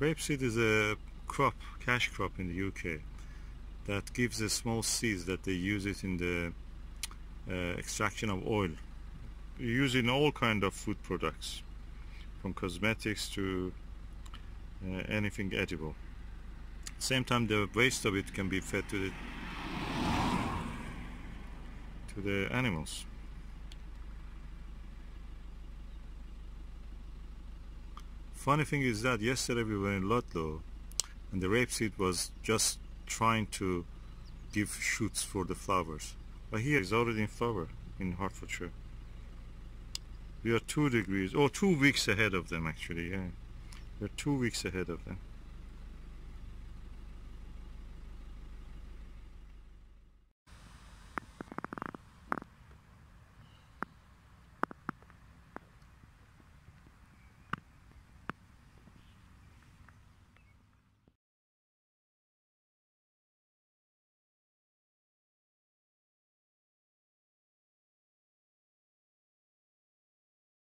Rapeseed is a crop, cash crop in the UK that gives a small seeds that they use it in the uh, extraction of oil. Use in all kind of food products, from cosmetics to uh, anything edible. Same time, the waste of it can be fed to the to the animals. Funny thing is that yesterday we were in Ludlow and the rapeseed was just trying to give shoots for the flowers. But here it's already in flower in Hertfordshire. We are two degrees, or two weeks ahead of them actually, yeah. We're two weeks ahead of them.